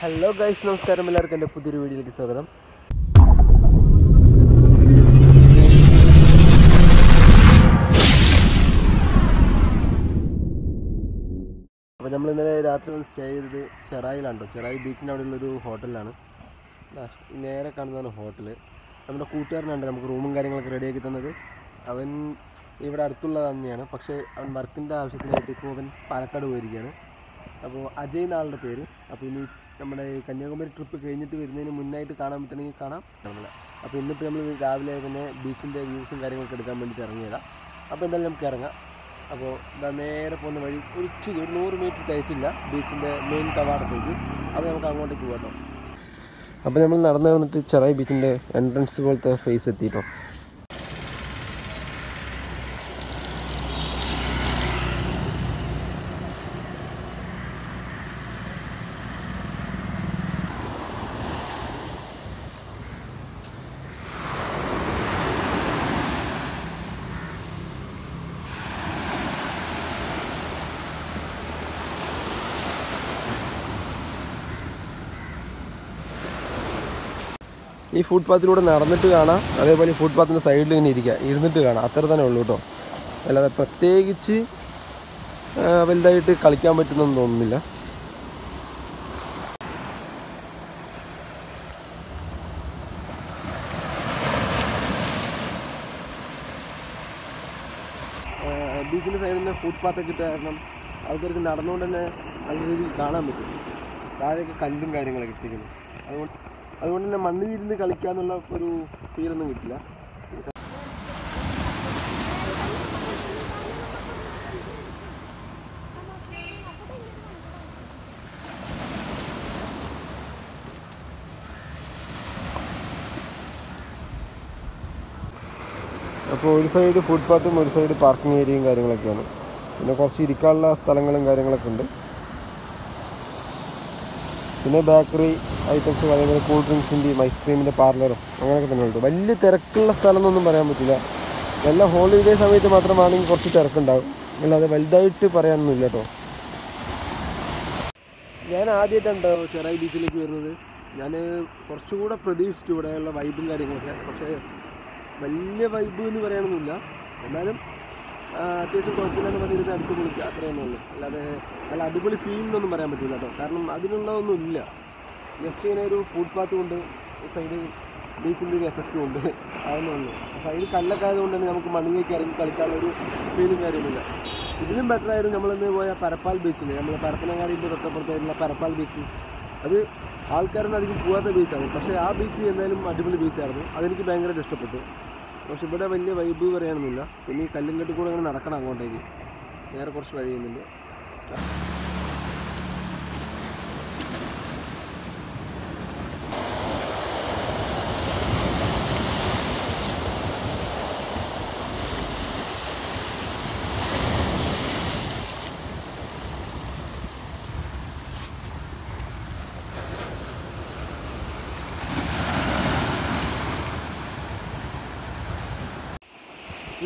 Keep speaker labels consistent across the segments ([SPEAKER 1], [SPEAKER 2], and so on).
[SPEAKER 1] Hello guys നമസ്കാരം. എല്ലാവർക്കും എന്റെ പുതിയൊരു വീഡിയോയിലേക്ക് സ്വാഗതം. അപ്പോൾ നമ്മൾ ഇന്നലെ രാത്രി വന്ന് സ്റ്റേ ചെയ്തത് ചെറായിലാണ് കേട്ടോ ചെറായി ബീച്ചിന്റെ അവിടെയുള്ളൊരു ഈ നേരെ കാണുന്നതാണ് ഹോട്ടൽ നമ്മുടെ കൂട്ടുകാരനുണ്ട് നമുക്ക് റൂമും കാര്യങ്ങളൊക്കെ റെഡിയാക്കി തന്നത്. അവൻ ഇവിടെ അടുത്തുള്ളത് തന്നെയാണ്. പക്ഷേ അവൻ വർക്കിന്റെ ആവശ്യത്തിനായിട്ട് ഇപ്പോൾ അവൻ പാലക്കാട് പോയിരിക്കുകയാണ്. അപ്പോൾ അജയ് എന്നാളുടെ പേര്. അപ്പോൾ ഇനി നമ്മുടെ കന്യാകുമാരി ട്രിപ്പ് കഴിഞ്ഞിട്ട് വരുന്നതിന് മുന്നായിട്ട് കാണാൻ പറ്റണമെങ്കിൽ കാണാം. നമ്മളെ അപ്പോൾ ഇന്നിപ്പോൾ നമ്മൾ രാവിലെ തന്നെ ബീച്ചിന്റെ വ്യൂസും കാര്യങ്ങളൊക്കെ എടുക്കാൻ വേണ്ടിയിട്ട് ഇറങ്ങിയതാണ് അപ്പോൾ എന്തായാലും നമുക്ക് ഇറങ്ങാം. അപ്പോൾ ഇതാ നേരെ പോകുന്ന വഴി ഒരു ഇച്ചിരി ഒരു നൂറ് മീറ്റർ തയ്ച്ചില്ല ബീച്ചിന്റെ മെയിൻ കവാടത്തേക്ക്. അപ്പോൾ നമുക്ക് അങ്ങോട്ടേക്ക് പോകാം അപ്പോൾ നമ്മൾ നടന്നു നടന്നിട്ട് ചെറായി ബീച്ചിന്റെ എൻട്രൻസ് പോലത്തെ ഫേസ് എത്തിയിട്ടോ. ഈ ഫുഡ് ഫുട്പാത്തിലൂടെ നടന്നിട്ട് കാണാം. അതേപോലെ ഫുട്പാത്തിന്റെ സൈഡിൽ ഇങ്ങനെ ഇരിക്കുക. ഇരുന്നിട്ട് കാണാം. അത്ര തന്നെ ഉള്ളൂ കേട്ടോ. അല്ലാതെ പ്രത്യേകിച്ച് വലുതായിട്ട് കളിക്കാൻ പറ്റുന്നൊന്നും തോന്നുന്നില്ല. ബീച്ചിന്റെ സൈഡിൽ നിന്ന് ഫുട്പാത്തൊക്കെ ഇട്ട കാരണം ആൾക്കാർക്ക് നടന്നുകൊണ്ട് തന്നെ നല്ല രീതിയിൽ കാണാൻ പറ്റും. താഴെയൊക്കെ കല്ലും കാര്യങ്ങളൊക്കെ ഇട്ടിരിക്കുന്നു. അതുകൊണ്ട് അതുകൊണ്ട് തന്നെ മണ്ണിലിരുന്ന് കളിക്കാന്നുള്ള ഒരു ഫീലൊന്നും കിട്ടില്ല. അപ്പോൾ ഒരു സൈഡ് ഫുട്പാത്തും ഒരു സൈഡ് പാർക്കിംഗ് ഏരിയയും കാര്യങ്ങളൊക്കെയാണ്. പിന്നെ കുറച്ച് ഇരിക്കാനുള്ള സ്ഥലങ്ങളും കാര്യങ്ങളൊക്കെ ഉണ്ട്. പിന്നെ ബേക്കറി ഐറ്റംസും അതേപോലെ കൂൾ ഡ്രിങ്ക്സിന്റെയും ഐസ്ക്രീമിന്റെ പാർലറും അങ്ങനെയൊക്കെ തന്നെ ഉണ്ട് വലിയ തിരക്കുള്ള സ്ഥലം പറയാൻ പറ്റില്ല. നല്ല ഹോളിഡേ സമയത്ത് മാത്രമാണെങ്കിൽ കുറച്ച് തിരക്കുണ്ടാകും അല്ലാതെ വലുതായിട്ട് പറയാനൊന്നുമില്ല കേട്ടോ. ഞാൻ ആദ്യമായിട്ടാണ് ചെറായി ബീച്ചിലേക്ക് വരുന്നത്. ഞാൻ കുറച്ചുകൂടെ പ്രതീക്ഷിച്ചു ഇവിടെയുള്ള വൈബും കാര്യങ്ങളൊക്കെ. പക്ഷേ വലിയ വൈബ് എന്ന് പറയാനൊന്നുമില്ല. എന്നാലും അത്യാവശ്യം കുഴപ്പമില്ലാന്ന് വന്നിരുന്ന് അടുത്ത് കുളിക്കുക അത്രയേ ഉള്ളൂ. അല്ലാതെ നല്ല അടിപൊളി ഫീൽ എന്നൊന്നും പറയാൻ പറ്റില്ല കേട്ടോ. കാരണം അതിനുള്ളതൊന്നും ഇല്ല. ജസ്റ്റ് ഇങ്ങനെ ഒരു ഫുഡ് പാത്ത് കൊണ്ട് സൈഡ് ബീച്ചിന്റെ ഒരു എഫക്റ്റും ഉണ്ട്. അതൊന്നും ഉള്ളൂ സൈഡ് കല്ലൊക്കെ ആയതുകൊണ്ട് തന്നെ നമുക്ക് മണ്ണിലേക്ക് ഇറങ്ങി കളിക്കാനുള്ളൊരു ഫീലും കാര്യമില്ല ഇതിലും ബെറ്റർ ആയിരുന്നു നമ്മളിന്ന് പോയ പരപ്പാൽ ബീച്ചിൽ നമ്മൾ പരപ്പനങ്ങാടിന്റെ തൊട്ടപ്പുറത്തായിട്ടുള്ള പരപ്പാൽ ബീച്ച് അത് ആൾക്കാരൊന്നും അധികം പോകാത്ത ബീച്ചാണ് പക്ഷേ ആ ബീച്ച് എന്തായാലും അടിപൊളി ബീച്ചായിരുന്നു അതെനിക്ക് ഭയങ്കരമായിട്ട് ഇഷ്ടപ്പെട്ടു. പക്ഷെ ഇവിടെ വലിയ വൈബ് പറയാനൊന്നുമില്ല. പിന്നെ ഈ കല്ലും കെട്ടിക്കൂടെ അങ്ങനെ നടക്കണം അങ്ങോട്ടേക്ക്. വേറെ കുറച്ച് വഴി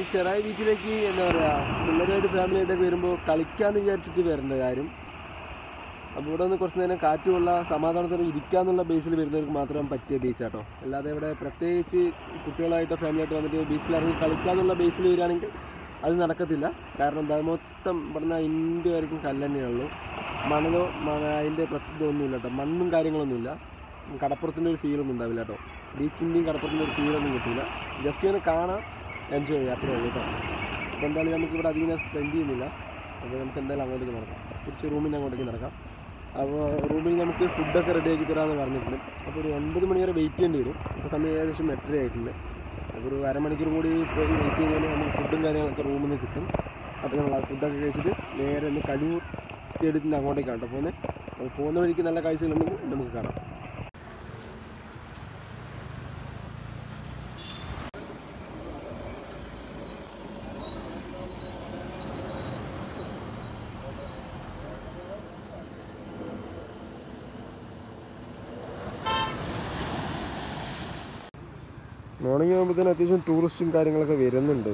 [SPEAKER 1] ഈ ചെറായി ബീച്ചിലേക്ക് എന്താ പറയുക പിള്ളേരായിട്ട് ഫാമിലിയായിട്ടൊക്കെ വരുമ്പോൾ കളിക്കാന്ന് വിചാരിച്ചിട്ട് വരേണ്ട കാര്യം. അപ്പോൾ ഇവിടെ ഒന്ന് കുറച്ച് നേരം കാറ്റുമുള്ള സമാധാനത്തോടെ ഇരിക്കാന്നുള്ള ബേസിൽ വരുന്നവർക്ക് മാത്രം പറ്റിയ ബീച്ചാട്ടോ അല്ലാതെ ഇവിടെ പ്രത്യേകിച്ച് കുട്ടികളായിട്ടോ ഫാമിലിയായിട്ട് വന്നിട്ട് ബീച്ചിൽ ഇറങ്ങി കളിക്കാന്നുള്ള ബേസിൽ വരികയാണെങ്കിൽ അത് നടക്കത്തില്ല. കാരണം എന്താ മൊത്തം ഇവിടുന്ന് ഇന്ത്യ വരയ്ക്കും കല്ല് തന്നെയുള്ളൂ മണലോ മണ അതിന്റെ പ്രത്യേകതയൊന്നുമില്ല കേട്ടോ മണ്ണും കാര്യങ്ങളൊന്നുമില്ല. കടപ്പുറത്തിന്റെ ഒരു ഫീലൊന്നും ഉണ്ടാവില്ല കേട്ടോ ബീച്ചിന്റെയും കടപ്പുറത്തിന്റെ ഒരു ഫീലൊന്നും കിട്ടില്ല ജസ്റ്റ് ഒന്ന് കാണാം. എൻജോയ് യാത്ര കേട്ടോ. അപ്പോൾ എന്തായാലും നമുക്ക് ഇവിടെ അധികം സ്പെൻഡ് ചെയ്യുന്നില്ല. അപ്പോൾ നമുക്ക് എന്തായാലും അങ്ങോട്ടേക്ക് നടക്കാം. കുറച്ച് റൂമിൽ അങ്ങോട്ടേക്ക് നടക്കാം. അപ്പോൾ റൂമിൽ നമുക്ക് ഫുഡൊക്കെ റെഡി ആക്കി തരാമെന്ന് പറഞ്ഞിട്ടുണ്ട്. അപ്പോൾ ഒരു ഒൻപത് മണി വരെ വെയിറ്റ് ചെയ്യേണ്ടി വരും. അപ്പോൾ സമയം ഏകദേശം എട്ടര ആയിട്ടുണ്ട്. അപ്പോൾ ഒരു അരമണിക്കൂർ കൂടി പോയി വെയിറ്റ് ചെയ്താൽ നമുക്ക് ഫുഡും കാര്യങ്ങളൊക്കെ റൂമിൽ നിന്ന് കിട്ടും. അപ്പോൾ നമ്മൾ ആ ഫുഡൊക്കെ കഴിച്ചിട്ട് നേരെ ഒന്ന് കഴിവ് സ്റ്റേഡിയത്തിന്റെ അങ്ങോട്ടേക്കാണ് കേട്ടോ പോകുന്നത്. അപ്പോൾ പോകുന്ന വഴിക്ക് നല്ല കാഴ്ചകളുണ്ടെങ്കിൽ നമുക്ക് കാണാം. മോർണിംഗ് തന്നെ അത്യാവശ്യം ടൂറിസ്റ്റും കാര്യങ്ങളൊക്കെ വരുന്നുണ്ട്.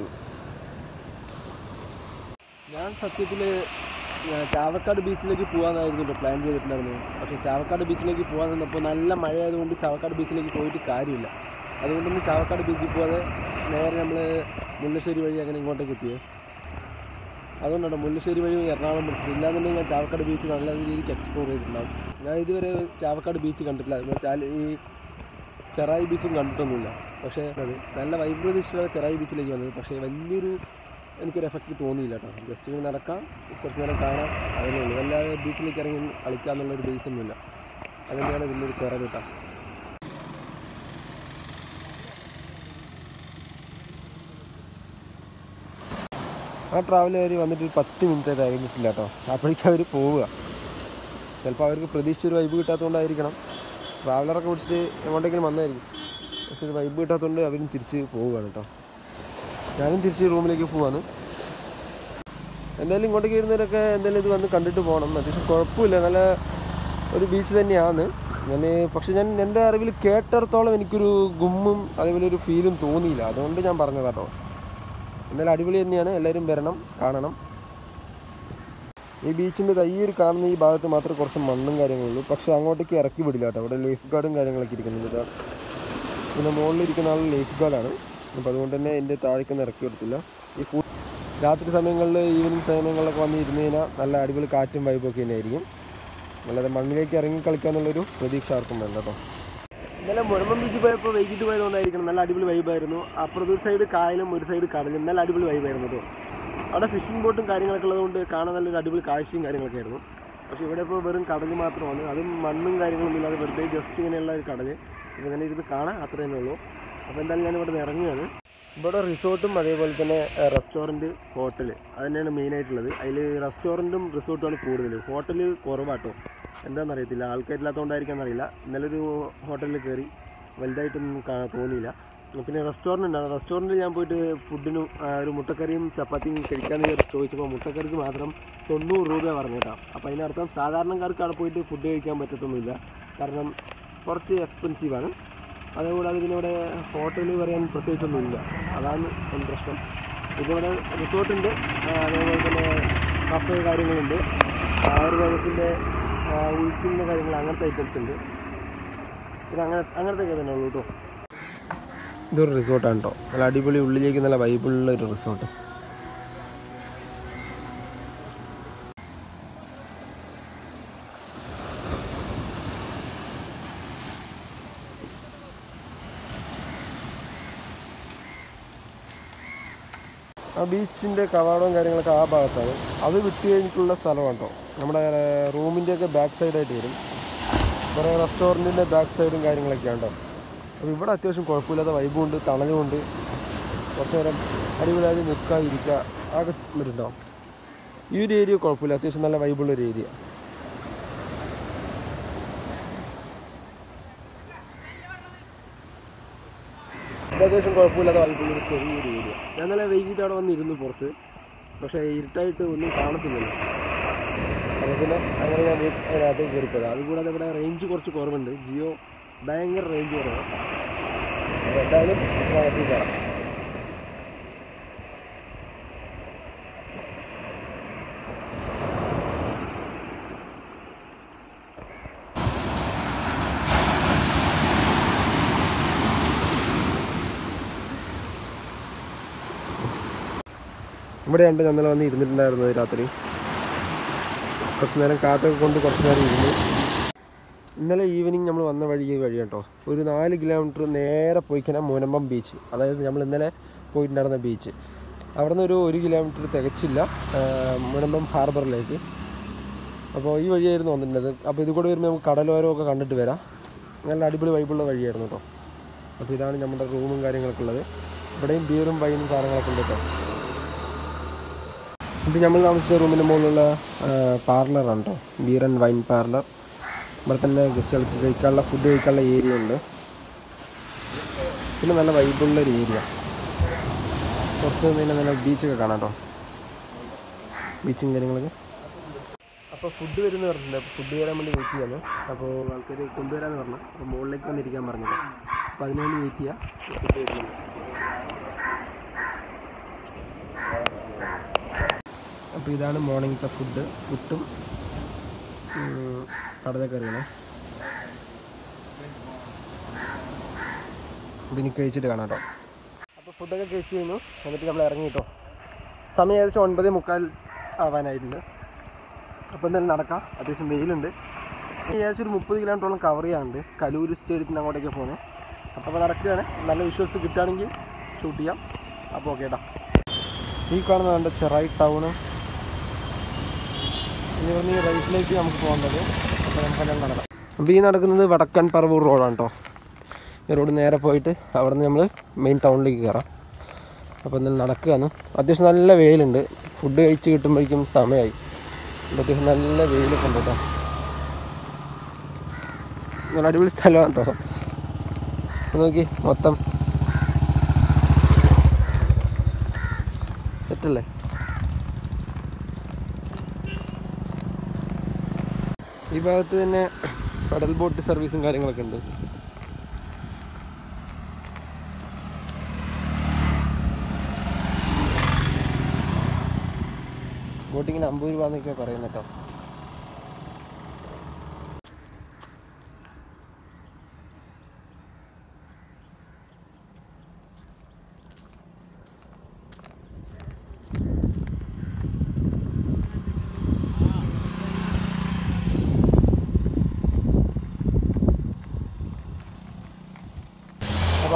[SPEAKER 1] ഞാൻ സത്യത്തിൽ ചാവക്കാട് ബീച്ചിലേക്ക് പോകാമെന്നായിരുന്നു പ്ലാൻ ചെയ്തിട്ടുണ്ടായിരുന്നത്. പക്ഷേ ചാവക്കാട് ബീച്ചിലേക്ക് പോകാൻ നിന്നപ്പോൾ നല്ല മഴയായതുകൊണ്ട് ചാവക്കാട് ബീച്ചിലേക്ക് പോയിട്ട് കാര്യമില്ല. അതുകൊണ്ടൊന്ന് ചാവക്കാട് ബീച്ചിൽ പോകാതെ നേരെ നമ്മൾ മുല്ലശ്ശേരി വഴി അങ്ങനെ ഇങ്ങോട്ടേക്ക് എത്തിയത് അതുകൊണ്ടാണ് മുല്ലശ്ശേരി വഴി എറണാകുളം പിടിച്ചത്. ഇല്ലാന്നുണ്ടെങ്കിൽ ഞാൻ ചാവക്കാട് ബീച്ച് നല്ല രീതിക്ക് എക്സ്പ്ലോർ ചെയ്തിട്ടുണ്ടാവും. ഞാൻ ഇതുവരെ ചാവക്കാട് ബീച്ച് കണ്ടിട്ടില്ല. ഈ ചെറായി ബീച്ചും കണ്ടിട്ടൊന്നുമില്ല. പക്ഷേ അത് നല്ല വൈബ് പ്രതീക്ഷിച്ചാണ് ചെറായി ബീച്ചിലേക്ക് വന്നത്. പക്ഷേ വലിയൊരു എനിക്കൊരു എഫക്റ്റ് തോന്നിയില്ല കേട്ടോ. ജസ്റ്റ് ഇങ്ങനെ നടക്കാം. കുറച്ച് നേരം കാണാം. അതിനേ ഉള്ളൂ നല്ല ബീച്ചിലേക്ക് ഇറങ്ങി കളിക്കുക എന്നുള്ളൊരു ബേസ് ഒന്നുമില്ല അതിന്റെയാണ് വലിയൊരു കുറവ് കേട്ടോ? ആ ട്രാവൽ അവർ വന്നിട്ട് ഒരു പത്ത് മിനിറ്റ് കഴിഞ്ഞിട്ടില്ല കേട്ടോ. അപ്പോഴേക്കും അവർ പോവുക. ചിലപ്പോൾ അവർക്ക് പ്രതീക്ഷിച്ചൊരു വൈബ് കിട്ടാത്തതുകൊണ്ടായിരിക്കണം. ട്രാവലറൊക്കെ പിടിച്ചിട്ട് എങ്ങോട്ടെങ്കിലും വന്നായിരിക്കും പക്ഷെ ഒരു വൈബ് കിട്ടാത്തതുകൊണ്ട് അവരും തിരിച്ച് പോവുകയാണ് കേട്ടോ. ഞാനും തിരിച്ച് റൂമിലേക്ക് പോവാണ്. എന്തായാലും ഇങ്ങോട്ടേക്ക് വരുന്നവരൊക്കെ എന്തായാലും ഇത് വന്ന് കണ്ടിട്ട് പോകണം. അത്യാവശ്യം കുഴപ്പമില്ല. നല്ല ഒരു ബീച്ച് തന്നെയാണ്. ഞാൻ പക്ഷെ ഞാൻ എന്റെ അറിവിൽ കേട്ടിടത്തോളം എനിക്കൊരു ഗുമ്മും അതേപോലെ ഒരു ഫീലും തോന്നിയില്ല. അതുകൊണ്ട് ഞാൻ പറഞ്ഞത് കേട്ടോ. എന്നാലും അടിപൊളി തന്നെയാണ്. എല്ലാവരും വരണം കാണണം. ഈ ബീച്ചിന്റെ തയ്യൊരു കാണുന്ന ഈ ഭാഗത്ത് മാത്രമേ കുറച്ച് മണ്ണും കാര്യങ്ങളുള്ളൂ. പക്ഷേ അങ്ങോട്ടേക്ക് ഇറക്കി വിടില്ല കേട്ടോ. അവിടെ ലൈഫ് ഗാർഡും കാര്യങ്ങളൊക്കെ ഇരിക്കുന്നുണ്ട്. പിന്നെ മുകളിലിരിക്കുന്ന ആൾ ലൈഫ് ഗാർഡാണ് അപ്പോൾ അതുകൊണ്ട് തന്നെ എന്റെ താഴേക്കൊന്നും ഇറക്കി കൊടുത്തില്ല. ഈ ഫുഡ് രാത്രി സമയങ്ങളിൽ ഈവനിങ് സമയങ്ങളിലൊക്കെ വന്ന് ഇരുന്ന് കഴിഞ്ഞാൽ നല്ല അടിപൊളി കാറ്റും വൈബൊക്കെ തന്നെയായിരിക്കും. വളരെ മണ്ണിലേക്ക് ഇറങ്ങി കളിക്കുക എന്നുള്ളൊരു പ്രതീക്ഷ ആർക്കും വേണ്ട കേട്ടോ. ഇന്നലെ മുഴമ്പം ബീച്ച് പോയപ്പോൾ വൈകിട്ട് പോയതുകൊണ്ടായിരിക്കണം നല്ല അടിപൊളി വൈബായിരുന്നു അപ്പുറത്ത് ഒരു സൈഡ് കായലും ഒരു സൈഡ് കടലും. നല്ല അടിപൊളി വൈബായിരുന്നു കേട്ടോ. അവിടെ ഫിഷിംഗ് ബോട്ടും കാര്യങ്ങളൊക്കെ ഉള്ളതുകൊണ്ട് കാണാൻ നല്ലൊരു അടിപൊളി കാഴ്ചയും കാര്യങ്ങളൊക്കെ ആയിരുന്നു. പക്ഷേ ഇവിടെ ഇപ്പോൾ വെറും കടൽ മാത്രമാണ്. അതും മണ്ണും കാര്യങ്ങളൊന്നും ഇല്ലാതെ വെറുതെ ജസ്റ്റ് ഇങ്ങനെയുള്ള ഒരു കടൽ ഇങ്ങനെ ഇരുന്ന് കാണാൻ അത്ര തന്നെ ഉള്ളൂ. അപ്പോൾ എന്തായാലും ഞാൻ ഇവിടെ നിന്ന് ഇറങ്ങുകയാണ്. ഇവിടെ റിസോർട്ടും അതേപോലെ തന്നെ റെസ്റ്റോറന്റ് ഹോട്ടൽ അത് തന്നെയാണ് മെയിനായിട്ടുള്ളത് അതിൽ റെസ്റ്റോറന്റും റിസോർട്ടുമാണ് കൂടുതൽ ഹോട്ടൽ കുറവാട്ടോ. എന്താണെന്ന് അറിയത്തില്ല. ആൾക്കാരില്ലാത്തതുകൊണ്ടായിരിക്കാന്ന് അറിയില്ല. ഇന്നലെ ഒരു ഹോട്ടലിൽ കയറി വലുതായിട്ടൊന്നും തോന്നിയില്ല. പിന്നെ റെസ്റ്റോറന്റ് ഉണ്ട്. റെസ്റ്റോറന്റിൽ ഞാൻ പോയിട്ട് ഫുഡിനും ഒരു മുട്ടക്കറിയും ചപ്പാത്തിയും കഴിക്കാമെന്ന് ചോദിച്ചപ്പോൾ മുട്ടക്കറിക്ക് മാത്രം തൊണ്ണൂറ് രൂപ പറഞ്ഞു കേട്ടോ അപ്പോൾ അതിനർത്ഥം സാധാരണക്കാർക്ക് അവിടെ പോയിട്ട് ഫുഡ് കഴിക്കാൻ പറ്റത്തൊന്നുമില്ല. കാരണം കുറച്ച് എക്സ്പെൻസീവാണ് അതുകൂടാതെ ഇതിനിവിടെ ഹോട്ടൽ പറയാൻ പ്രത്യേകിച്ചൊന്നുമില്ല. അതാണ് പ്രശ്നം. ഇതിവിടെ റിസോർട്ടുണ്ട് അതേപോലെ തന്നെ കഫേ കാര്യങ്ങളുണ്ട്. ആയുർവേദത്തിന്റെ ഉൾച്ചിന്റെ കാര്യങ്ങൾ അങ്ങനത്തെ ഐറ്റംസ് ഉണ്ട്. ഇത് അങ്ങനെ അങ്ങനത്തെ ഒക്കെ തന്നെ ഉള്ളൂ കേട്ടോ. ഇതൊരു റിസോർട്ടാണ് കേട്ടോ. നല്ല അടിപൊളി ഉള്ളിലേക്ക് നല്ല വൈബിളുള്ള ഒരു റിസോർട്ട് ആ ബീച്ചിന്റെ കവാടവും കാര്യങ്ങളൊക്കെ ആ ഭാഗത്താണ്. അത് വിട്ട് കഴിഞ്ഞിട്ടുള്ള സ്ഥലമാണ് കേട്ടോ. നമ്മുടെ റൂമിന്റെയൊക്കെ ബാക്ക് സൈഡായിട്ട് വരും. കുറേ റെസ്റ്റോറന്റിന്റെ ബാക്ക് സൈഡും കാര്യങ്ങളൊക്കെയാണ് കേട്ടോ. അപ്പോൾ ഇവിടെ അത്യാവശ്യം കുഴപ്പമില്ലാത്ത വൈബുണ്ട് തണലുമുണ്ട്. കുറച്ച് നേരം അടിപൊളിയായി നിൽക്കുക ഇരിക്കുക അതൊക്കെ പറ്റുന്നുണ്ടോ ഈ ഒരു ഏരിയ കുഴപ്പമില്ല. അത്യാവശ്യം നല്ല വൈബുള്ള ഒരു ഏരിയ അത്യാവശ്യം കുഴപ്പമില്ലാത്ത വൈബുള്ള ഒരു ചെറിയൊരു ഏരിയ ഞാൻ നല്ല വൈകിട്ട് അവിടെ വന്നിരുന്നു പുറത്ത്. പക്ഷേ ഇരുട്ടായിട്ട് ഒന്നും കാണത്തില്ലല്ലോ. അപ്പോൾ പിന്നെ അങ്ങനെ ഞാൻ അതിനകത്തേക്ക് കയറിപ്പോയത്. അതുകൂടാതെ ഇവിടെ റേഞ്ച് കുറച്ച് കുറവുണ്ട്. ജിയോ ഭയങ്കര റേഞ്ച് കുറവാണ് എന്തായാലും കയറാം ഇവിടെയാണ് ഞങ്ങൾ വന്ന് ഇരുന്നിട്ടുണ്ടായിരുന്നത് രാത്രി. കുറച്ച് നേരം കാറ്റൊക്കെ കൊണ്ട് കുറച്ച് നേരം ഇരുന്നു. ഇന്നലെ ഈവനിങ് നമ്മൾ വന്ന വഴി ഈ വഴി കേട്ടോ. ഒരു നാല് കിലോമീറ്റർ നേരെ പോയി കഴിഞ്ഞാൽ മൂനമ്പം ബീച്ച് അതായത് നമ്മൾ ഇന്നലെ പോയിട്ടുണ്ടായിരുന്ന ബീച്ച് അവിടെ നിന്ന് ഒരു ഒരു കിലോമീറ്റർ തികച്ചില്ല. മൂനമ്പം ഹാർബറിലേക്ക് അപ്പോൾ ഈ വഴിയായിരുന്നു വന്നിട്ടുണ്ടത് അപ്പോൾ ഇത് കൂടെ വരുമ്പോൾ നമുക്ക് കടലോരമൊക്കെ കണ്ടിട്ട് വരാം. നല്ല അടിപൊളി വൈബുള്ള വഴിയായിരുന്നു കേട്ടോ. അപ്പോൾ ഇതാണ് നമ്മുടെ റൂമും കാര്യങ്ങളൊക്കെ ഉള്ളത്. ഇവിടെയും ബിയറും വൈനും സാധനങ്ങളൊക്കെ ഉണ്ട് കേട്ടോ. ഇത് നമ്മൾ താമസിച്ച റൂമിന്റെ മുകളിലുള്ള പാർലറാണ് കേട്ടോ ബിയർ ആൻഡ് വൈൻ പാർലർ ഇവിടെ തന്നെ ഗസ്റ്റുകൾക്ക് കഴിക്കാനുള്ള ഫുഡ് കഴിക്കാനുള്ള ഏരിയ ഉണ്ട്. പിന്നെ നല്ല വൈബുള്ള ഒരു ഏരിയ പുറത്ത് നിന്ന് നല്ല ബീച്ചൊക്കെ കാണാം കേട്ടോ ബീച്ചും കാര്യങ്ങളൊക്കെ. അപ്പോൾ ഫുഡ് വരുന്ന പറഞ്ഞിട്ടുണ്ട്. അപ്പോൾ ഫുഡ് വരാൻ വേണ്ടി വെയിറ്റ് ചെയ്യാണ് അപ്പോൾ ആൾക്കാർ കൊണ്ടുവരാമെന്ന് പറഞ്ഞു. അപ്പോൾ മുകളിലേക്ക് വന്നിരിക്കാൻ പറഞ്ഞത് അപ്പോൾ അതിനുവേണ്ടി വെയിറ്റ് ചെയ്യാം. ഫുഡ് വരുന്നുണ്ട് അപ്പോൾ ഇതാണ് മോർണിംഗത്തെ ഫുഡ് പുട്ടും കടലക്കറിയാണ് അപ്പോൾ ഇനി കഴിച്ചിട്ട് കാണാം കേട്ടോ. അപ്പോൾ ഫുഡൊക്കെ കഴിച്ച് കഴിഞ്ഞു. എന്നിട്ട് നമ്മൾ ഇറങ്ങി കേട്ടോ. സമയം ഏകദേശം ഒൻപത് മുക്കാൽ ആവാനായിട്ടുണ്ട്. അപ്പോൾ എന്തായാലും നടക്കാം. അത്യാവശ്യം വെയിലുണ്ട്. ഏകദേശം ഒരു മുപ്പത് കിലോമീറ്ററോളം കവർ ചെയ്യാറുണ്ട് കലൂർ സ്റ്റേഡിയത്തിന് അങ്ങോട്ടേക്ക് പോകുന്നത്. അപ്പോൾ നടക്കുകയാണ്. നല്ല വിശ്വാസത്തിൽ കിട്ടുകയാണെങ്കിൽ ഷൂട്ട് ചെയ്യാം. അപ്പോൾ ഓക്കെ കേട്ടോ ഈ കാണുന്ന കണ്ട ചെറായി ടൗണ് ഇനി റൈറ്റിലേക്ക് നമുക്ക് പോകേണ്ടത് അപ്പോൾ നമുക്കെല്ലാം നടക്കാം അപ്പോൾ ഈ നടക്കുന്നത് വടക്കൻ പറവൂർ റോഡാണ് കേട്ടോ. ഈ റോഡ് നേരെ പോയിട്ട് അവിടെ നിന്ന് നമ്മൾ മെയിൻ ടൗണിലേക്ക് കയറാം. അപ്പോൾ എന്തായാലും നടക്കുകയാണ്. അത്യാവശ്യം നല്ല വെയിലുണ്ട്. ഫുഡ് കഴിച്ച് കിട്ടുമ്പോഴേക്കും സമയമായി അത്യാവശ്യം നല്ല വെയിലൊക്കെ ഉണ്ട് നല്ല അടിപൊളി സ്ഥലമാണ് കേട്ടോ. നോക്കി മൊത്തം. സെറ്റല്ലേ ഈ ഭാഗത്ത് തന്നെ കടൽ ബോട്ട് സർവീസും കാര്യങ്ങളൊക്കെ ഉണ്ട്. ബോട്ടിങ്ങിന് അമ്പത് രൂപ എന്നൊക്കെ പറയുന്നത് കേട്ടോ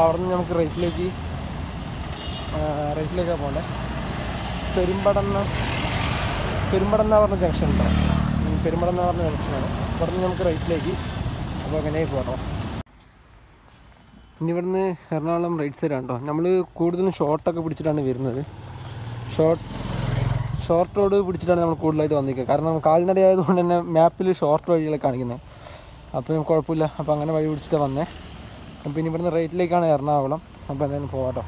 [SPEAKER 1] അവിടെ നിന്ന് നമുക്ക് റൈറ്റിലേക്ക് റൈറ്റിലേക്കാണ് പോകണ്ടേ പെരുമ്പടന്ന പെരുമ്പടന്ന പറഞ്ഞ ജംഗ്ഷൻ ഉണ്ടോ? പെരുമ്പടന്ന പറഞ്ഞ ജംഗ്ഷനാണ് അവിടെ നിന്ന് നമുക്ക് റൈറ്റിലേക്ക് അപ്പോൾ അങ്ങനെ പോകണം ഇനി ഇവിടുന്ന് എറണാകുളം റൈറ്റ് സൈഡാണ് കേട്ടോ നമ്മൾ കൂടുതലും ഷോർട്ടൊക്കെ പിടിച്ചിട്ടാണ് വരുന്നത്. ഷോർട്ട് ഷോർട്ട് റോഡ് പിടിച്ചിട്ടാണ് നമ്മൾ കൂടുതലായിട്ട് വന്നിരിക്കുന്നത്. കാരണം കാൽനട ആയതുകൊണ്ട് തന്നെ മാപ്പിൽ ഷോർട്ട് വഴികളെ കാണിക്കുന്നത് അപ്പോൾ കുഴപ്പമില്ല. അപ്പോൾ അങ്ങനെ വഴി പിടിച്ചിട്ടാണ് വന്നേ. അപ്പോൾ ഇനി ഇവിടുന്ന് റേറ്റിലേക്കാണ് എറണാകുളം. അപ്പോൾ എന്തായാലും പോകാട്ടോ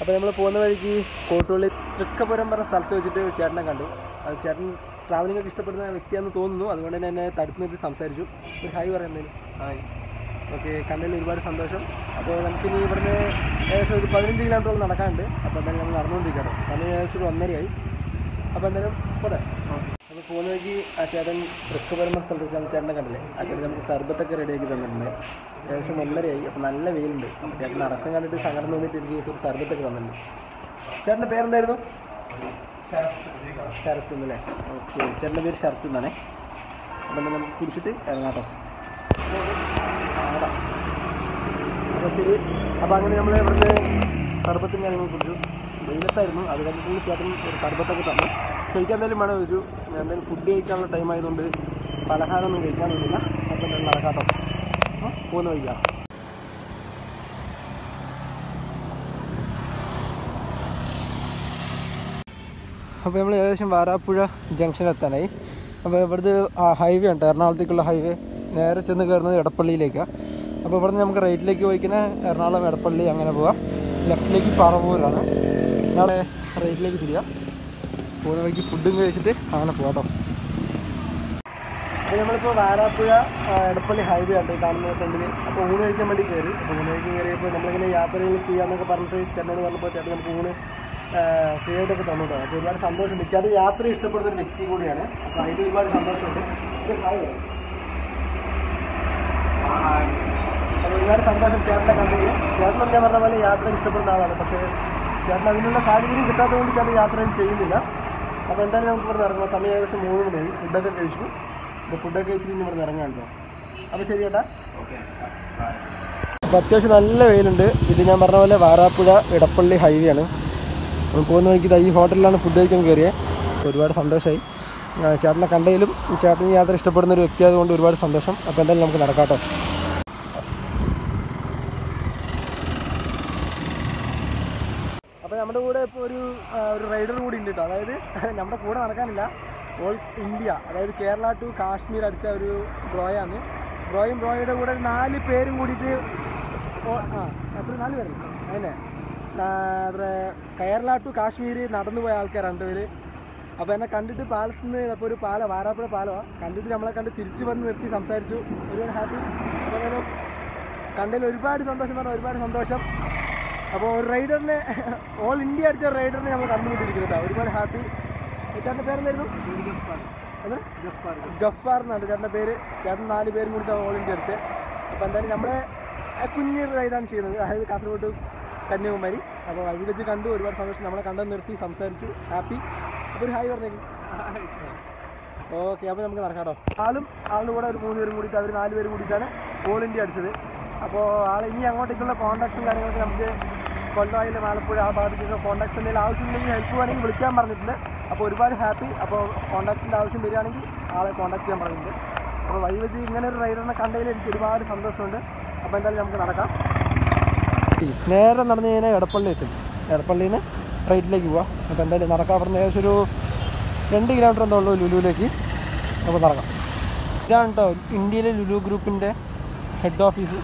[SPEAKER 1] അപ്പോൾ നമ്മൾ പോകുന്ന വഴിക്ക് കോട്ടുള്ളി തൃക്കപുരം പറഞ്ഞ സ്ഥലത്ത് വെച്ചിട്ട് ചേട്ടനെ കണ്ടു. അത് ചേട്ടൻ ട്രാവലിംഗ് ഒക്കെ ഇഷ്ടപ്പെടുന്ന വ്യക്തിയാണെന്ന് തോന്നുന്നു. അതുകൊണ്ട് തന്നെ എന്നെ തടുത്ത് നിർത്തി സംസാരിച്ചു. ഒരു ഹായ് പറയുന്നതിന് ഹായ്. ഓക്കെ കണ്ടതിൽ ഒരുപാട് സന്തോഷം. അപ്പോൾ നമുക്കിനി ഇവിടുന്ന് ഏകദേശം ഒരു പതിനഞ്ച് കിലോമീറ്ററോളം നടക്കാനുണ്ട്. അപ്പോൾ എന്തായാലും നമ്മൾ നടന്നുകൊണ്ടിരിക്കണം സമയം ഏകദേശം ഒരു ഒന്നരയായി. അപ്പോൾ എന്തായാലും പോട്ടെ. അപ്പോൾ പോകുന്ന വഴിക്ക് ആ ചേട്ടൻ തൃക്കപുരം എന്ന സ്ഥലത്ത് ചേട്ടനെ കണ്ടില്ലേ? ആ ചേട്ടൻ നമുക്ക് സർബത്തൊക്കെ റെഡിയാക്കി തന്നിട്ടുണ്ട്. ഏകദേശം ഒന്നരയായി. അപ്പോൾ നല്ല വെയിലുണ്ട്. അപ്പോൾ ചേട്ടൻ അടക്കം കണ്ടിട്ട് സങ്കടം തോന്നിയിട്ട് എനിക്ക് ഒരു സർബത്തൊക്കെ തന്നിട്ടുണ്ട്. ചേട്ടന്റെ പേരെന്തായിരുന്നു? ശരത്ത് എന്നല്ലേ ഓക്കെ. ചേട്ടന്റെ പേര് ശരത്ത് എന്നാണേ അപ്പം നമുക്ക് കുടിച്ചിട്ട് ഇറങ്ങാട്ടോ. അപ്പോൾ ശരി. അപ്പോൾ അങ്ങനെ നമ്മൾ ഇവിടുന്ന് സർബത്തും കാര്യങ്ങളും കുടിച്ചു. വെയിലത്തായിരുന്നു അത് കഴിഞ്ഞിട്ട് ചേട്ടൻ ഒരു സർബത്തൊക്കെ തന്നു. കഴിക്കാൻ എന്തായാലും വേണം ഒരു എന്തായാലും ഫുഡ് കഴിക്കാനുള്ള ടൈം ആയതുകൊണ്ട് പലഹാരമൊന്നും കഴിക്കാൻ വേണ്ടില്ല എന്തായാലും നടക്കാട്ടോ. അപ്പോൾ പോകുന്ന വഴിക്കാം. അപ്പോൾ നമ്മൾ ഏകദേശം വാരാപ്പുഴ ജംഗ്ഷൻ എത്താനായി. അപ്പോൾ ഇവിടുത്തെ ഹൈവേ ഉണ്ട്. എറണാകുളത്തേക്കുള്ള ഹൈവേ നേരെ ചെന്ന് കയറുന്നത് എടപ്പള്ളിയിലേക്കാണ് അപ്പോൾ ഇവിടുന്ന് നമുക്ക് റൈറ്റിലേക്ക് പോയിക്കുന്ന എറണാകുളം എടപ്പള്ളി അങ്ങനെ പോവാം. ലെഫ്റ്റിലേക്ക് പറവൂരാണ്. നാളെ റൈറ്റിലേക്ക് തിരിയാം. പോകുന്ന വഴിക്ക് ഫുഡും കഴിച്ചിട്ട് അങ്ങനെ പോകാം അപ്പോൾ നമ്മളിപ്പോൾ വാരാപ്പുഴ എടപ്പള്ളി ഹൈവേ ഉണ്ട് കാണുന്ന ഫ്രണ്ടിൽ അപ്പോൾ ഊണ് കഴിക്കാൻ വേണ്ടി കയറി അപ്പോൾ ഊണ് കഴിക്കാൻ കയറിയപ്പോൾ നമ്മളിങ്ങനെ യാത്രകൾ ചെയ്യാമെന്നൊക്കെ പറഞ്ഞിട്ട് ചേട്ടനോട് പറഞ്ഞപ്പോൾ ചേട്ടൻ നമുക്ക് ഊണ് ഫ്രീ ആയിട്ടൊക്കെ തന്നിട്ടോ അപ്പോൾ ഒരുപാട് സന്തോഷമുണ്ട്. ചേട്ടൻ യാത്ര ഇഷ്ടപ്പെടുന്ന ഒരു വ്യക്തി കൂടിയാണ്. അപ്പോൾ അതിൽ ഒരുപാട് സന്തോഷമുണ്ട്. അപ്പോൾ ഒരുപാട് സന്തോഷം ചേട്ടനെ കണ്ടതിൽ ചേട്ടൻ ഞാൻ പറഞ്ഞ പോലെ യാത്ര ഇഷ്ടപ്പെടുന്ന ആളാണ്. പക്ഷേ ചേട്ടൻ അതിനുള്ള സാഹചര്യം കിട്ടാത്തതുകൊണ്ട് ചേട്ടൻ യാത്രയും ചെയ്യുന്നില്ല. അപ്പോൾ എന്തായാലും നമുക്ക് ഇവിടെ ഇറങ്ങാം. സമയം ഏകദേശം മൂന്ന് മണിയായി ഫുഡൊക്കെ കഴിച്ചു. അപ്പോൾ ഫുഡൊക്കെ കഴിച്ചിട്ട് ഇനി ഇവിടെ കേട്ടോ. അപ്പോൾ ശരി ചേട്ടാ. അപ്പോൾ അത്യാവശ്യം നല്ല വെയിലുണ്ട്. ഇത് ഞാൻ പറഞ്ഞ പോലെ വാരാപ്പുഴ ഇടപ്പള്ളി ഹൈവേ ആണ്. പോകുന്ന വഴിക്ക് ഈ ഹോട്ടലിലാണ് ഫുഡ് കഴിക്കാൻ കയറിയത് ഒരുപാട് സന്തോഷമായി ചേട്ടനെ കണ്ടതിലും ചേട്ടന് യാത്ര ഇഷ്ടപ്പെടുന്ന ഒരു വ്യക്തി ആയതുകൊണ്ട് ഒരുപാട് സന്തോഷം. അപ്പോൾ എന്തായാലും നമുക്ക് നടക്കാട്ടോ അപ്പോൾ നമ്മുടെ കൂടെ ഇപ്പോൾ ഒരു ആ, ഒരു റൈഡർ കൂടി ഉണ്ട് കേട്ടോ അതായത് നമ്മുടെ കൂടെ നടക്കാനില്ല. ഓൾ ഇന്ത്യ അതായത് കേരള ടു കാശ്മീർ അടിച്ച ഒരു ബ്രോയാണ്. ഡ്രോയും ഡ്രോയുടെ കൂടെ നാല് പേരും കൂടിയിട്ട് ആ അത്ര നാല് പേരല്ല അങ്ങനെ അത്ര കേരള ടു കാശ്മീർ നടന്നു പോയ ആൾക്കാർ രണ്ടുപേര്. അപ്പോൾ എന്നെ കണ്ടിട്ട് പാലത്ത് നിന്ന് അപ്പോൾ ഒരു പാല വാരാപ്പുഴ പാലമാണ് കണ്ടിട്ട് നമ്മളെ കണ്ട് തിരിച്ചു വന്ന് നിർത്തി സംസാരിച്ചു. ഒരുപാട് ഹാപ്പി അപ്പോൾ കണ്ടതിൽ ഒരുപാട് സന്തോഷം പറഞ്ഞു ഒരുപാട് സന്തോഷം. അപ്പോൾ ഒരു റൈഡറിനെ ഓൾ ഇന്ത്യ അടിച്ച റൈഡറിനെ നമ്മൾ കണ്ടുപിടിച്ചിരിക്കുന്നത് ഒരുപാട് ഹാപ്പി ചേട്ടന്റെ പേരെന്തായിരുന്നു? ഗഫാർ എന്നാണ് ചേട്ടന്റെ പേര്. ചേട്ടൻ നാല് പേരും കൂടി ഓൾ ഇന്ത്യ അടിച്ചത് അപ്പോൾ എന്തായാലും നമ്മളെ കുഞ്ഞു റൈഡാണ് ചെയ്യുന്നത്. അതായത് കാസർഗോഡ് കന്യാകുമാരി. അപ്പോൾ വഴി വെച്ച് കണ്ടു ഒരുപാട് സന്തോഷം. നമ്മളെ കണ്ടു നിർത്തി സംസാരിച്ചു ഹാപ്പി. അപ്പോൾ ഒരു ഹായ് പറഞ്ഞേക്കും. ഓക്കെ അപ്പോൾ നമുക്ക് നടക്കാട്ടോ. കേട്ടോ ആളും ആളുടെ കൂടെ ഒരു മൂന്ന് പേരും കൂടിയിട്ട് അവർ നാല് പേരും കൂടിയിട്ടാണ് ഓൾ ഇന്ത്യ അടിച്ചത്. അപ്പോൾ ആൾ ഇനി അങ്ങോട്ടേക്കുള്ള കോൺടാക്ട്സും കാര്യങ്ങളൊക്കെ നമുക്ക് കൊല്ലമായാലും ആലപ്പുഴ ആ ഭാഗത്തേക്കുള്ള കോൺടാക്ട്സ് എന്തെങ്കിലും ആവശ്യമുണ്ടെങ്കിൽ ഹെൽപ്പ് വേണമെങ്കിൽ വിളിക്കാൻ പറഞ്ഞിട്ടുണ്ട്. അപ്പോൾ ഒരുപാട് ഹാപ്പി. അപ്പോൾ കോൺടാക്റ്റിന്റെ ആവശ്യം വരികയാണെങ്കിൽ ആളെ കോൺടാക്ട് ചെയ്യാൻ പറയുന്നുണ്ട്. അപ്പോൾ വഴി വെച്ച് ഇങ്ങനെ ഒരു റൈഡറിനെ കണ്ടതിൽ എനിക്ക് ഒരുപാട് സന്തോഷമുണ്ട്. അപ്പോൾ എന്തായാലും നമുക്ക് നടക്കാം. നേരെ നടന്നു കഴിഞ്ഞാൽ എടപ്പള്ളി എത്തും. എടപ്പള്ളിയിൽ നിന്ന് റൈറ്റിലേക്ക് പോവാം. അപ്പോൾ എന്തായാലും നടക്കാൻ പറഞ്ഞ ഏകദേശം ഒരു രണ്ട് കിലോമീറ്റർ എന്തോ ഉള്ളൂ ലുലുവിലേക്ക്. അപ്പോൾ നടക്കാം. ഇതാണ് കേട്ടോ ഇന്ത്യയിലെ ലുലു ഗ്രൂപ്പിന്റെ ഹെഡ് ഓഫീസ്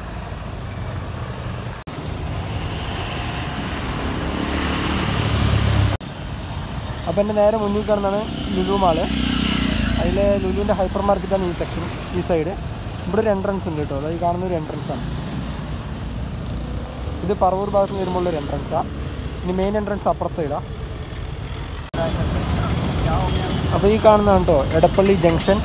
[SPEAKER 1] അപ്പോൾ എന്റെ നേരെ മുന്നിൽ കാണുന്നതാണ് ലുലു മാൾ അതിൽ ലുലുവിന്റെ ഹൈപ്പർ മാർക്കറ്റാണ് ഈ സെക്ഷൻ ഈ സൈഡ് ഇവിടെ ഒരു എൻട്രൻസ് ഉണ്ട് കേട്ടോ. അതായത് കാണുന്ന ഒരു എൻട്രൻസ് ആണ്. ഇത് പറവൂർ ഭാഗത്ത് നിന്ന് വരുമ്പോൾ ഒരു എൻട്രൻസാണ് ഇനി മെയിൻ എൻട്രൻസ് അപ്പുറത്ത് സൈഡാണ് അപ്പോൾ ഈ കാണുന്നതാണ് കേട്ടോ എടപ്പള്ളി ജംഗ്ഷൻ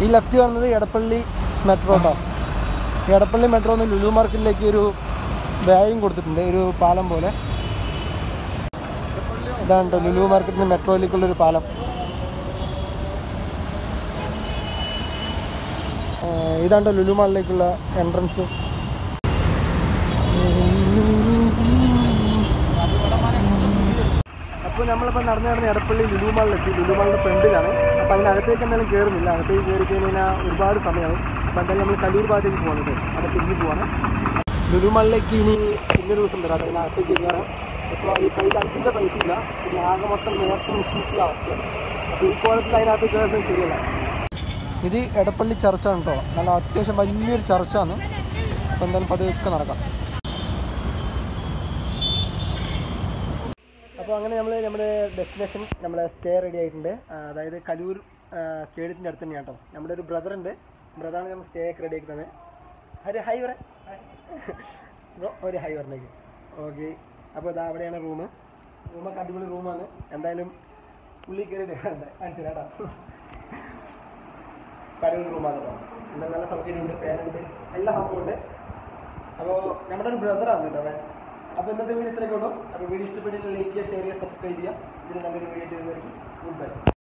[SPEAKER 1] ഈ ലെഫ്റ്റ് കാണുന്നത് എടപ്പള്ളി മെട്രോ കേട്ടോ എടപ്പള്ളി മെട്രോ നിന്ന് ലുലു മാർക്കറ്റിലേക്ക് ഒരു ബാഗും കൊടുത്തിട്ടുണ്ട് ഒരു പാലം പോലെ. ഇതാണ് ലുലു മാർക്കറ്റിൽ നിന്ന് മെട്രോയിലേക്കുള്ള ഒരു പാലം. ഇതാണ്ടോ ലുലു മാളിലേക്കുള്ള എൻട്രൻസ് അപ്പോൾ നമ്മളിപ്പോൾ നടന്നു നടന്ന് എടപ്പള്ളി ലുലു മാളിലെത്തി. ലുലു മാളിന്റെ ഫ്രണ്ടിലാണ് അപ്പോൾ അതിനകത്തേക്ക് എന്തായാലും കയറുന്നില്ല അകത്തേക്ക് കയറി കഴിഞ്ഞാൽ ഒരുപാട് സമയമാവും അപ്പോൾ എന്തായാലും നമ്മൾ കല്ലൂർ ഭാഗത്തേക്ക് പോകുന്നത് അവിടെ തിരിഞ്ഞ് പോവാണ്. ലുലു മാളിലേക്ക് ഇനി പിന്നൊരു ദിവസം വരാം. അതിനകത്തേക്ക് കയറാം അപ്പോൾ ഈ കൈ അഞ്ചിന്റെ പൈസ ഇല്ല. പിന്നെ ആകെ മൊത്തം നേരത്തെ നിശ്ചയിച്ച അവസ്ഥയാണ്. അപ്പോൾ ഈ കോലത്തിൽ അതിനകത്ത് കയറുന്നത് ശരിയല്ല. ഇത് എടപ്പള്ളി ചർച്ചാണ് കേട്ടോ. നല്ല അത്യാവശ്യം വലിയൊരു ചർച്ചാണ്. അപ്പോൾ എന്തായാലും പതുക്കെ നടക്കാം. അപ്പോൾ അങ്ങനെ നമ്മൾ നമ്മുടെ ഡെസ്റ്റിനേഷൻ നമ്മുടെ സ്റ്റേ റെഡി ആയിട്ടുണ്ട്. അതായത് കലൂർ സ്റ്റേഡിയത്തിന്റെ അടുത്ത് തന്നെയാണ് കേട്ടോ. നമ്മുടെ ഒരു ബ്രദർ ഉണ്ട് ബ്രദറാണ് നമ്മൾ സ്റ്റേ ഒക്കെ റെഡി ആക്കി തന്നെ ഒരു ഹൈ പറ ബ്രോ ഒരു ഹൈ പറഞ്ഞേക്ക്. ഓക്കെ അപ്പോൾ ഇതാ അവിടെയാണ് റൂം റൂമൊക്കെ അടിപൊളി റൂമാണ് എന്തായാലും പുള്ളി കയറിയിട്ട് കേട്ടോ കരൂർ റൂമാണ് കേട്ടോ എന്താ നല്ല സൗകര്യമുണ്ട്. ഫാനുണ്ട് എല്ലാ സംഭവമുണ്ട് അപ്പോൾ നമ്മുടെ ഒരു ബ്രദറാണ് കേട്ടോ അവൻ. അപ്പോൾ ഇന്നത്തെ വീഡിയോ ഇത്രയൊക്കെ ഉള്ളൂ. അപ്പോൾ വീഡിയോ ഇഷ്ടപ്പെട്ടിട്ട് ലൈക്ക് ചെയ്യുക ഷെയർ ചെയ്യുക സബ്സ്ക്രൈബ് ചെയ്യുക. ഇതിന് നല്ലൊരു വീഡിയോ ചെയ്യുന്നതായിരിക്കും ഗുഡ് ബൈ